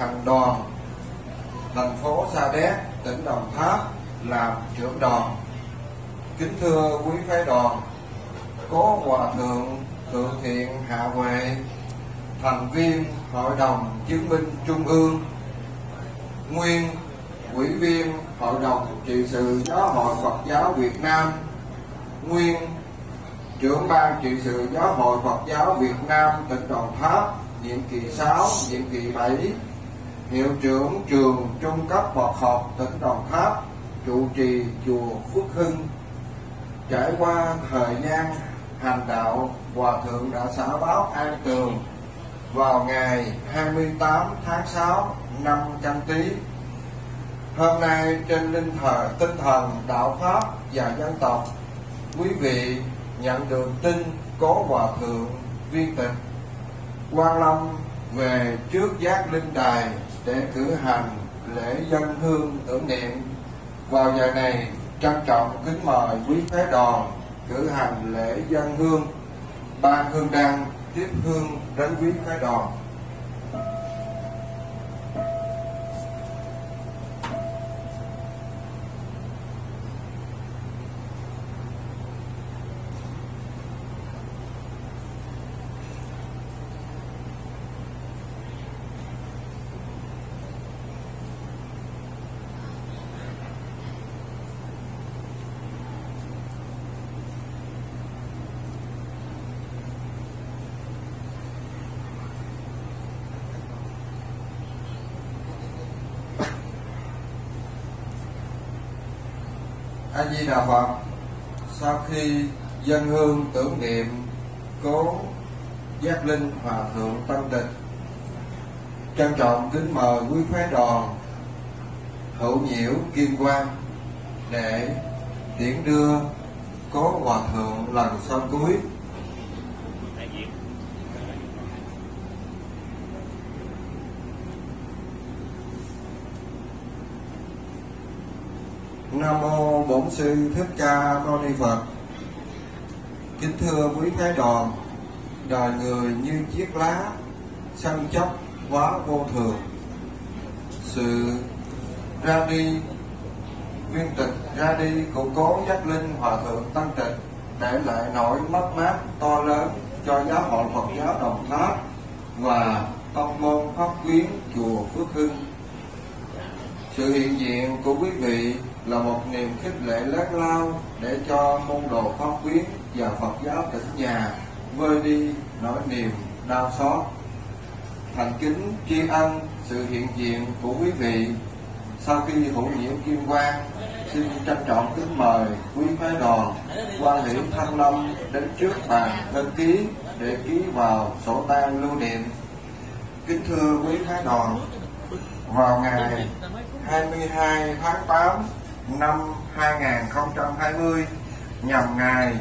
thành đoàn thành phố Sa Đéc, tỉnh Đồng Tháp làm trưởng đoàn. Kính thưa quý phái đoàn, có Hòa Thượng Thượng Thiện Hạ Huệ, thành viên Hội đồng Chứng minh Trung ương, nguyên ủy viên Hội đồng trị sự Giáo hội Phật giáo Việt Nam, nguyên trưởng ban trị sự Giáo hội Phật giáo Việt Nam tỉnh Đồng Tháp nhiệm kỳ 6, nhiệm kỳ 7, hiệu trưởng trường trung cấp Phật học tỉnh Đồng Tháp, trụ trì chùa Phước Hưng. Trải qua thời gian hành đạo, Hòa Thượng đã xả báo an tường vào ngày 28 tháng 6 năm Canh Tý. Hôm nay trên linh thờ tinh thần đạo pháp và dân tộc, quý vị nhận được tin có Hòa Thượng viên tịch Quan Long về trước giác linh đài để cử hành lễ dân hương tưởng niệm. Vào giờ này, trân trọng kính mời quý phái đoàn cử hành lễ dân hương. Ban hương đăng tiếp hương đến quý phái đoàn. A Di Đà Phật. Sau khi dân hương tưởng niệm, cố giác linh hòa thượng tâm tịch trân trọng kính mời quý phái đoàn hữu nhiễu kim quan để tiễn đưa cố hòa thượng lần sau cuối Nam mô Bổn sư Thích Ca Mâu Ni Phật. Kính thưa quý phái đoàn, đời người như chiếc lá săn chóc quá vô thường. Sự ra đi viên tịch ra đi của cố giác linh hòa thượng tăng tịch để lại nỗi mất mát to lớn cho giáo hội Phật giáo Đồng Tháp và tông môn pháp quyến chùa Phước Hưng. Sự hiện diện của quý vị là một niềm khích lệ lớn lao để cho môn đồ pháp quyến và Phật giáo tỉnh nhà vơi đi nỗi niềm đau xót. Thành kính tri ân sự hiện diện của quý vị sau khi hữu nhiễm kim quang, xin trân trọng kính mời quý phái đoàn quan hiểu thăng long đến trước bàn đăng ký để ký vào sổ tang lưu niệm kính thưa quý phái đoàn vào ngày 22 tháng 8 năm 2020 nhằm ngày